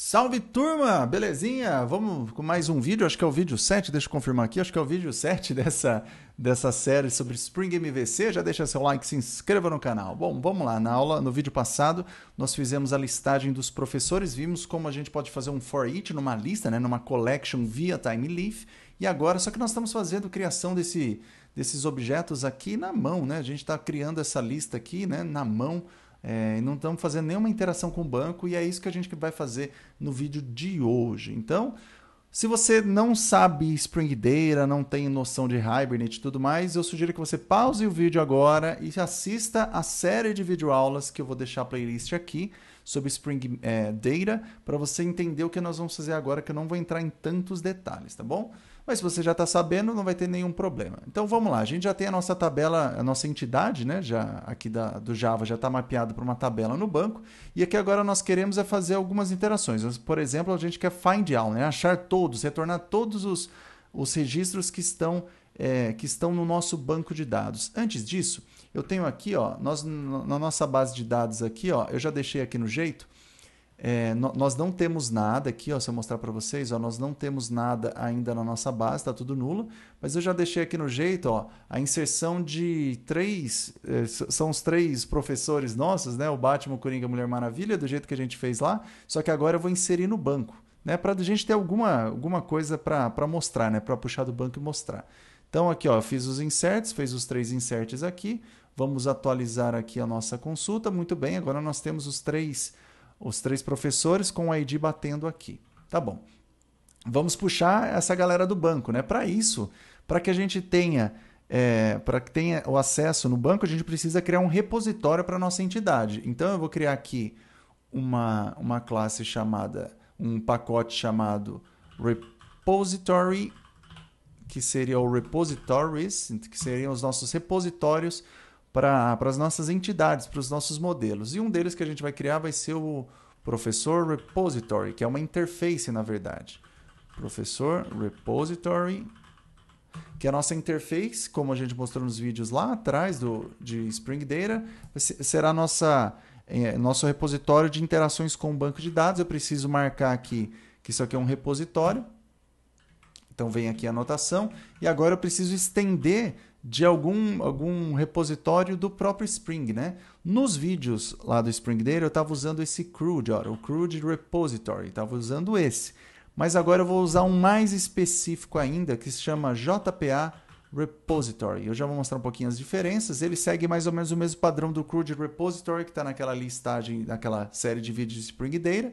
Salve turma, belezinha? Vamos com mais um vídeo, acho que é o vídeo 7, deixa eu confirmar aqui, acho que é o vídeo 7 dessa, dessa série sobre Spring MVC. Já deixa seu like, se inscreva no canal. Bom, vamos lá, na aula, no vídeo passado, nós fizemos a listagem dos professores, vimos como a gente pode fazer um for each numa lista, né, numa collection via time leaf, e agora, só que nós estamos fazendo criação desse, desses objetos aqui na mão, né? A gente está criando essa lista aqui, né, na mão, é, não estamos fazendo nenhuma interação com o banco e é isso que a gente vai fazer no vídeo de hoje. Então, se você não sabe Spring Data, não tem noção de Hibernate e tudo mais, eu sugiro que você pause o vídeo agora e assista a série de videoaulas que eu vou deixar a playlist aqui sobre Spring é, Data para você entender o que nós vamos fazer agora, que eu não vou entrar em tantos detalhes, tá bom? Mas se você já está sabendo, não vai ter nenhum problema. Então vamos lá, a gente já tem a nossa tabela, a nossa entidade, né? Já aqui da, do Java já está mapeado para uma tabela no banco. E aqui agora nós queremos é fazer algumas interações. Por exemplo, a gente quer find all, né? achar todos, retornar todos os, os registros que estão, é, que estão no nosso banco de dados. Antes disso, eu tenho aqui, ó, nós, na nossa base de dados aqui, ó, eu já deixei aqui no jeito é, nós não temos nada aqui, ó, se eu mostrar para vocês, ó, nós não temos nada ainda na nossa base, está tudo nulo, mas eu já deixei aqui no jeito ó, a inserção de três, é, são os três professores nossos, né, o Batman, o Coringa, a Mulher Maravilha, do jeito que a gente fez lá, só que agora eu vou inserir no banco, né, para a gente ter alguma, alguma coisa para mostrar, né, para puxar do banco e mostrar. Então aqui ó, eu fiz os inserts, fez os três inserts aqui, vamos atualizar aqui a nossa consulta, muito bem, agora nós temos os três os três professores com o ID batendo aqui. Tá bom. Vamos puxar essa galera do banco, né? Para isso, para que a gente tenha é, para que tenha o acesso no banco, a gente precisa criar um repositório para nossa entidade. Então eu vou criar aqui uma, uma classe chamada, um pacote chamado repository, que seria o repositories, que seriam os nossos repositórios para as nossas entidades, para os nossos modelos. E um deles que a gente vai criar vai ser o Professor Repository, que é uma interface, na verdade. Professor Repository, que é a nossa interface, como a gente mostrou nos vídeos lá atrás do, de Spring Data, será nossa, é, nosso repositório de interações com o banco de dados. Eu preciso marcar aqui que isso aqui é um repositório. Então vem aqui a anotação. E agora eu preciso estender de algum, algum repositório do próprio Spring, né? Nos vídeos lá do Spring Data eu estava usando esse CRUD, ó, o CRUD Repository, estava usando esse. Mas agora eu vou usar um mais específico ainda, que se chama JPA Repository. Eu já vou mostrar um pouquinho as diferenças. Ele segue mais ou menos o mesmo padrão do CRUD Repository, que está naquela listagem, naquela série de vídeos de Spring Data.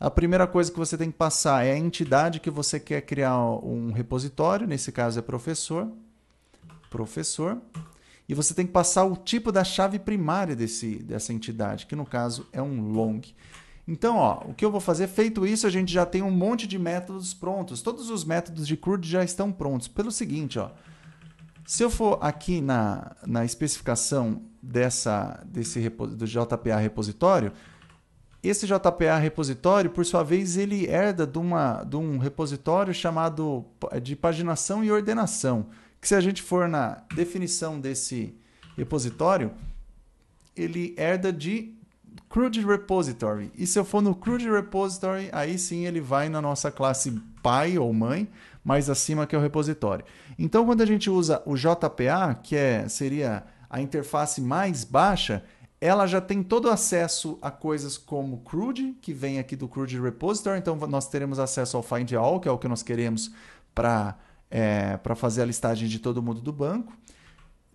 A primeira coisa que você tem que passar é a entidade que você quer criar um repositório, nesse caso é professor professor. E você tem que passar o tipo da chave primária desse, dessa entidade, que no caso é um long. Então, ó, o que eu vou fazer, feito isso, a gente já tem um monte de métodos prontos. Todos os métodos de CRUD já estão prontos. Pelo seguinte, ó, se eu for aqui na, na especificação dessa, desse do JPA repositório, esse JPA repositório, por sua vez, ele herda de, uma, de um repositório chamado de paginação e ordenação, que se a gente for na definição desse repositório, ele herda de CRUD Repository. E se eu for no CRUD Repository, aí sim ele vai na nossa classe pai ou mãe, mais acima que é o repositório. Então, quando a gente usa o JPA, que é, seria a interface mais baixa, ela já tem todo acesso a coisas como CRUD, que vem aqui do CRUD Repository. Então, nós teremos acesso ao Find All, que é o que nós queremos para é, para fazer a listagem de todo mundo do banco.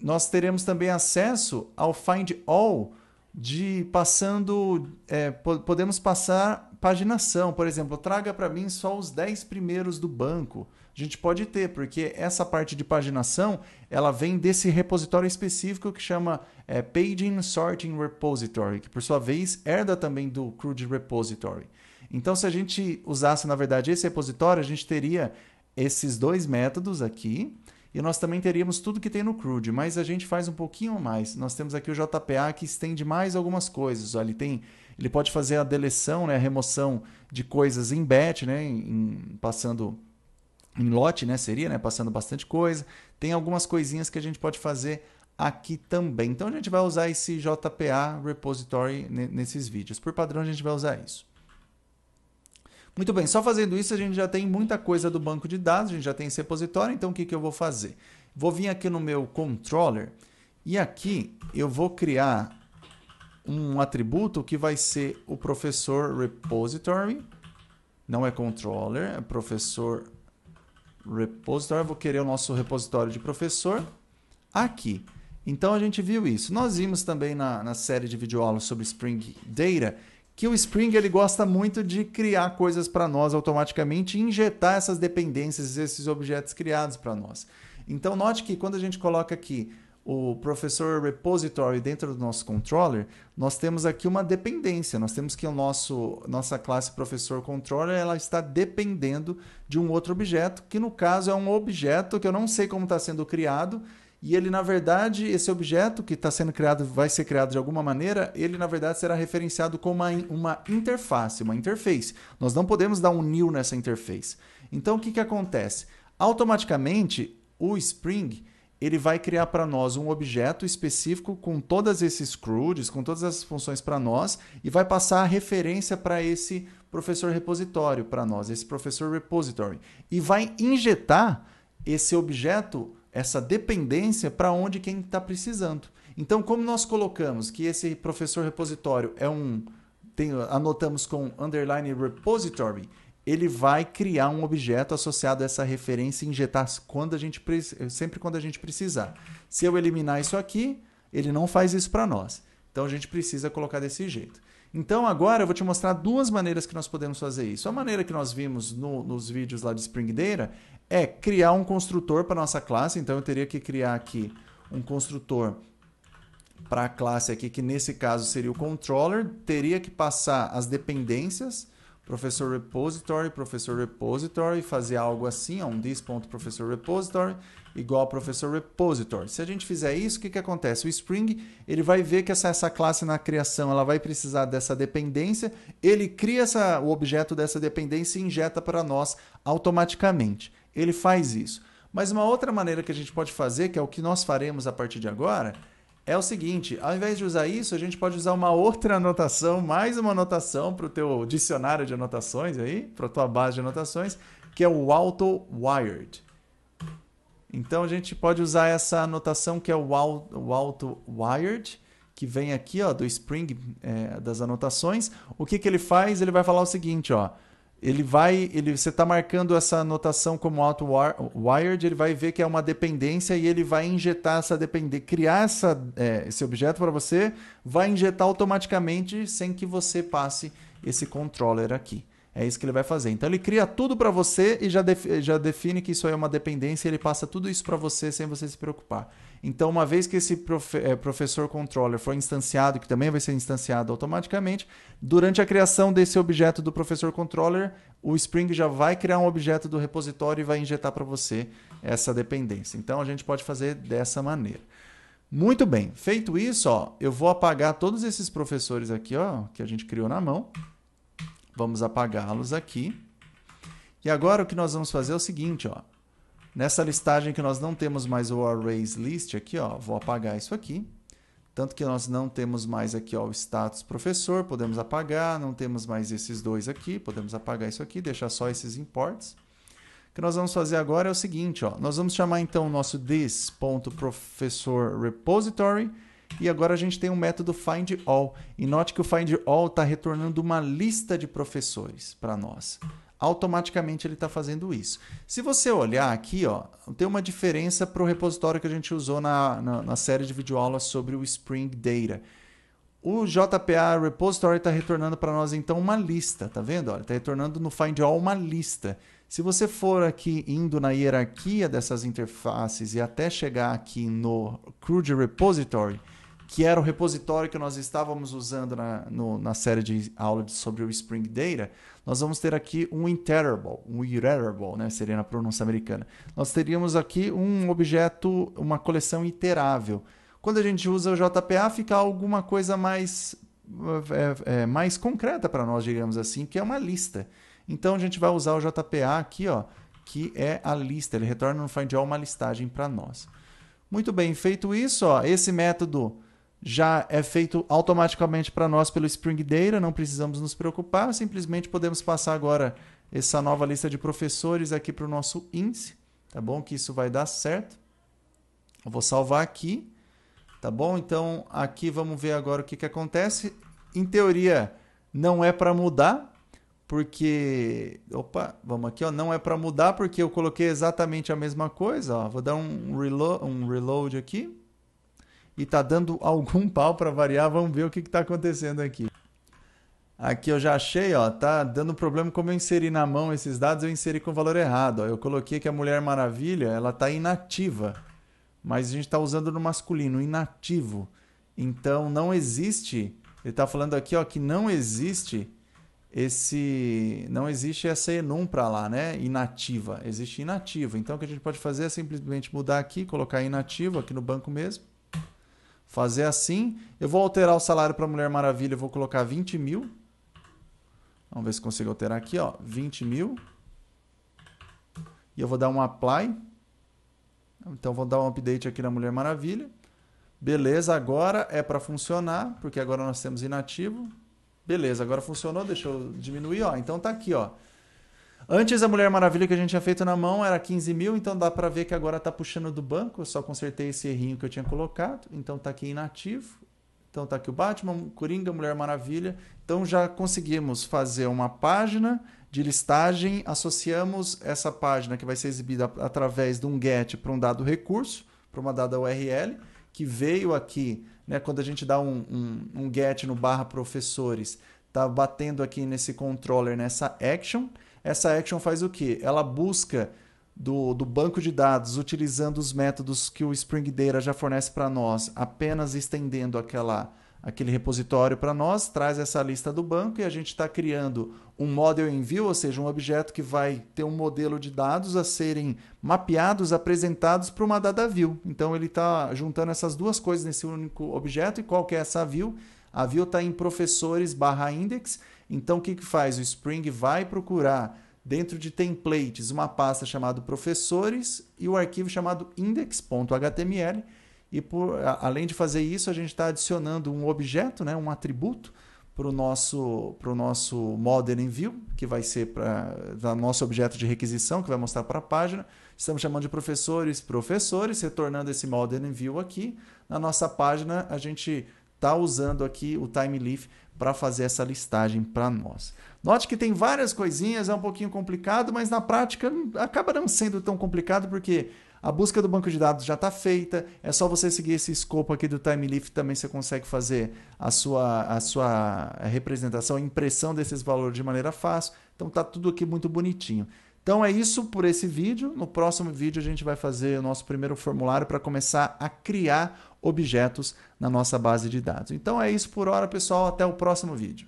Nós teremos também acesso ao Find All de passando, é, podemos passar paginação, por exemplo, traga para mim só os 10 primeiros do banco. A gente pode ter, porque essa parte de paginação, ela vem desse repositório específico que chama é, Paging Sorting Repository, que por sua vez herda também do CRUD Repository. Então, se a gente usasse, na verdade, esse repositório, a gente teria esses dois métodos aqui. E nós também teríamos tudo que tem no CRUD, mas a gente faz um pouquinho mais. Nós temos aqui o JPA que estende mais algumas coisas. Ele, tem, ele pode fazer a deleção, né, a remoção de coisas em batch, né, em, passando em lote, né, seria, né, passando bastante coisa. Tem algumas coisinhas que a gente pode fazer aqui também. Então a gente vai usar esse JPA repository nesses vídeos. Por padrão a gente vai usar isso. Muito bem, só fazendo isso a gente já tem muita coisa do banco de dados, a gente já tem esse repositório, então o que, que eu vou fazer? Vou vir aqui no meu controller e aqui eu vou criar um atributo que vai ser o professor repository, não é controller, é professor repository, eu vou querer o nosso repositório de professor aqui. Então a gente viu isso. Nós vimos também na, na série de videoaulas sobre Spring Data que o Spring ele gosta muito de criar coisas para nós automaticamente e injetar essas dependências, esses objetos criados para nós. Então note que quando a gente coloca aqui o professor repository dentro do nosso controller, nós temos aqui uma dependência. Nós temos que o nosso nossa classe professor controller ela está dependendo de um outro objeto, que no caso é um objeto que eu não sei como está sendo criado e ele, na verdade, esse objeto que está sendo criado, vai ser criado de alguma maneira, ele, na verdade, será referenciado como uma, uma interface, uma interface. Nós não podemos dar um new nessa interface. Então, o que, que acontece? Automaticamente, o Spring ele vai criar para nós um objeto específico com todas esses CRUDs, com todas essas funções para nós, e vai passar a referência para esse professor repositório para nós, esse professor repository. E vai injetar esse objeto essa dependência para onde quem está precisando. Então, como nós colocamos que esse professor repositório é um. Tem, anotamos com underline repository, ele vai criar um objeto associado a essa referência e injetar quando a gente, sempre quando a gente precisar. Se eu eliminar isso aqui, ele não faz isso para nós. Então a gente precisa colocar desse jeito. Então agora eu vou te mostrar duas maneiras que nós podemos fazer isso. A maneira que nós vimos no, nos vídeos lá de Spring Data é criar um construtor para nossa classe. Então eu teria que criar aqui um construtor para a classe aqui, que nesse caso seria o controller, teria que passar as dependências, professor repository, professor repository, fazer algo assim, um this.professor repository igual professor repository. Se a gente fizer isso, o que, que acontece? O Spring ele vai ver que essa, essa classe na criação ela vai precisar dessa dependência, ele cria essa, o objeto dessa dependência e injeta para nós automaticamente ele faz isso. Mas uma outra maneira que a gente pode fazer, que é o que nós faremos a partir de agora, é o seguinte: ao invés de usar isso, a gente pode usar uma outra anotação, mais uma anotação para o teu dicionário de anotações aí, para a tua base de anotações, que é o auto-wired. Então a gente pode usar essa anotação que é o auto-wired, que vem aqui ó, do Spring é, das anotações. O que, que ele faz? Ele vai falar o seguinte, ó ele vai, ele, você está marcando essa anotação como auto-wired, ele vai ver que é uma dependência e ele vai injetar essa dependência, criar essa, é, esse objeto para você, vai injetar automaticamente sem que você passe esse controller aqui. É isso que ele vai fazer. Então ele cria tudo para você e já, def já define que isso aí é uma dependência, ele passa tudo isso para você sem você se preocupar. Então, uma vez que esse profe é, professor controller for instanciado, que também vai ser instanciado automaticamente, durante a criação desse objeto do professor controller, o Spring já vai criar um objeto do repositório e vai injetar para você essa dependência. Então, a gente pode fazer dessa maneira. Muito bem, feito isso, ó, eu vou apagar todos esses professores aqui, ó, que a gente criou na mão. Vamos apagá-los aqui. E agora o que nós vamos fazer é o seguinte, ó. Nessa listagem que nós não temos mais o arrays list aqui, ó, vou apagar isso aqui. Tanto que nós não temos mais aqui ó, o status professor, podemos apagar, não temos mais esses dois aqui, podemos apagar isso aqui, deixar só esses imports. O que nós vamos fazer agora é o seguinte, ó, nós vamos chamar então o nosso this.professorRepository e agora a gente tem um método findAll. E note que o findAll está retornando uma lista de professores para nós automaticamente ele está fazendo isso. Se você olhar aqui, ó, tem uma diferença para o repositório que a gente usou na, na, na série de videoaulas sobre o Spring Data. O JPA Repository está retornando para nós então uma lista, tá vendo? Está retornando no Find All uma lista. Se você for aqui indo na hierarquia dessas interfaces e até chegar aqui no CRUD Repository, que era o repositório que nós estávamos usando na, no, na série de aulas sobre o Spring Data, nós vamos ter aqui um iterable, um iterable, né? seria na pronúncia americana. Nós teríamos aqui um objeto, uma coleção iterável. Quando a gente usa o JPA, fica alguma coisa mais, é, é, mais concreta para nós, digamos assim, que é uma lista. Então a gente vai usar o JPA aqui, ó, que é a lista. Ele retorna no find all uma listagem para nós. Muito bem, feito isso, ó, esse método já é feito automaticamente para nós pelo Spring Data, não precisamos nos preocupar, simplesmente podemos passar agora essa nova lista de professores aqui para o nosso índice, tá bom? Que isso vai dar certo. Eu vou salvar aqui, tá bom? Então aqui vamos ver agora o que, que acontece. Em teoria não é para mudar, porque opa, vamos aqui, ó, não é para mudar porque eu coloquei exatamente a mesma coisa, ó. Vou dar um reload, um reload aqui. E tá dando algum pau para variar, vamos ver o que está acontecendo aqui. Aqui eu já achei, ó, tá dando problema como eu inseri na mão esses dados, eu inseri com o valor errado. Ó. Eu coloquei que a Mulher Maravilha, ela tá inativa, mas a gente está usando no masculino, inativo. Então não existe, ele está falando aqui, ó, que não existe esse não existe essa enum para lá, né? Inativa, existe inativa. Então o que a gente pode fazer é simplesmente mudar aqui, colocar inativo aqui no banco mesmo. Fazer assim. Eu vou alterar o salário para Mulher Maravilha, eu vou colocar 20 mil. Vamos ver se consigo alterar aqui, ó, 20 mil. E eu vou dar um apply. Então vou dar um update aqui na Mulher Maravilha. Beleza, agora é para funcionar, porque agora nós temos inativo. Beleza, agora funcionou, deixa eu diminuir, ó. Então tá aqui, ó. Antes a Mulher Maravilha que a gente tinha feito na mão era 15 mil, então dá para ver que agora tá puxando do banco. Eu só consertei esse errinho que eu tinha colocado. Então tá aqui inativo. Então tá aqui o Batman, Coringa, Mulher Maravilha. Então já conseguimos fazer uma página de listagem, associamos essa página que vai ser exibida através de um get para um dado recurso, para uma dada URL, que veio aqui né, quando a gente dá um, um, um get no barra professores, está batendo aqui nesse controller, nessa action. Essa action faz o quê? Ela busca do, do banco de dados, utilizando os métodos que o Spring Data já fornece para nós, apenas estendendo aquela aquele repositório para nós, traz essa lista do banco e a gente está criando um model in view, ou seja, um objeto que vai ter um modelo de dados a serem mapeados, apresentados para uma data view. Então ele está juntando essas duas coisas nesse único objeto. E qual que é essa view? A view está em professores barra index. Então o que, que faz? O Spring vai procurar dentro de templates uma pasta chamada professores e o arquivo chamado index.html e por, além de fazer isso, a gente está adicionando um objeto, né, um atributo, para o nosso, pro nosso model in view, que vai ser para o nosso objeto de requisição, que vai mostrar para a página. Estamos chamando de professores, professores, retornando esse model in view aqui. Na nossa página, a gente está usando aqui o time leaf para fazer essa listagem para nós. Note que tem várias coisinhas, é um pouquinho complicado, mas na prática acaba não sendo tão complicado porque a busca do banco de dados já está feita, é só você seguir esse escopo aqui do TimeLeaf, também você consegue fazer a sua, a sua representação, a impressão desses valores de maneira fácil. Então está tudo aqui muito bonitinho. Então é isso por esse vídeo. No próximo vídeo a gente vai fazer o nosso primeiro formulário para começar a criar objetos na nossa base de dados. Então é isso por hora, pessoal. Até o próximo vídeo.